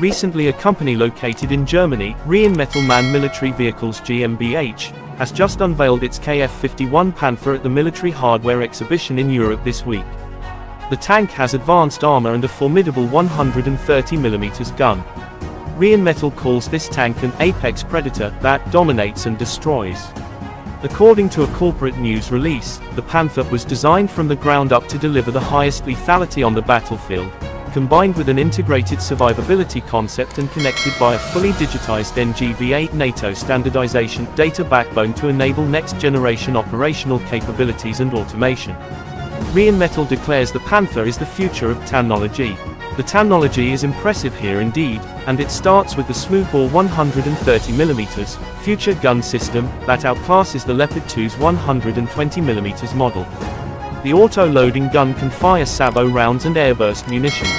Recently a company located in Germany, Rheinmetall Man Military Vehicles GmbH, has just unveiled its KF-51 Panther at the Military Hardware Exhibition in Europe this week. The tank has advanced armor and a formidable 130mm gun. Rheinmetall calls this tank an apex predator that dominates and destroys. According to a corporate news release, the Panther was designed from the ground up to deliver the highest lethality on the battlefield, combined with an integrated survivability concept and connected by a fully digitized NGVA NATO standardization data backbone to enable next-generation operational capabilities and automation. Rheinmetall declares the Panther is the future of tanknology. The tanknology is impressive here indeed, and it starts with the smoothbore 130mm future gun system that outclasses the Leopard 2's 120mm model. The auto-loading gun can fire sabot rounds and airburst munitions.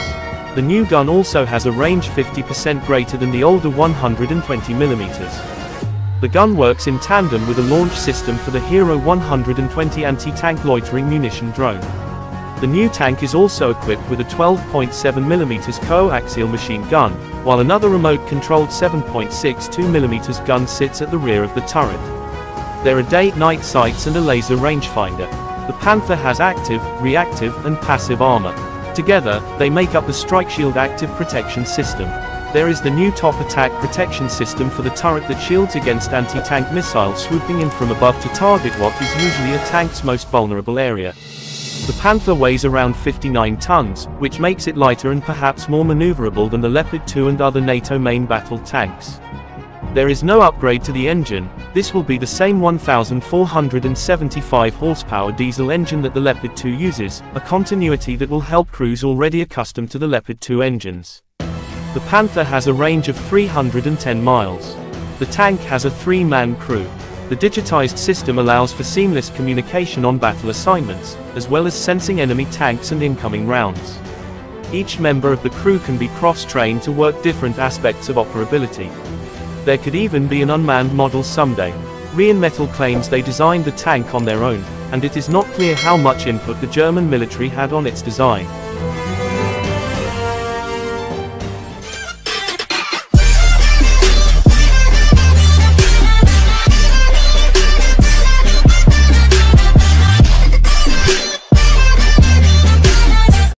The new gun also has a range 50% greater than the older 120mm. The gun works in tandem with a launch system for the Hero 120 anti-tank loitering munition drone. The new tank is also equipped with a 12.7mm coaxial machine gun, while another remote-controlled 7.62mm gun sits at the rear of the turret. There are day-night sights and a laser rangefinder. The Panther has active, reactive, and passive armor. Together, they make up the Strike Shield Active Protection System. There is the new Top Attack Protection System for the turret that shields against anti-tank missiles swooping in from above to target what is usually a tank's most vulnerable area. The Panther weighs around 59 tons, which makes it lighter and perhaps more maneuverable than the Leopard 2 and other NATO main battle tanks. There is no upgrade to the engine, this will be the same 1475 horsepower diesel engine that the Leopard 2 uses, a continuity that will help crews already accustomed to the Leopard 2 engines. The Panther has a range of 310 miles. The tank has a three-man crew. The digitized system allows for seamless communication on battle assignments, as well as sensing enemy tanks and incoming rounds. Each member of the crew can be cross-trained to work different aspects of operability. There could even be an unmanned model someday. Rheinmetall claims they designed the tank on their own, and it is not clear how much input the German military had on its design.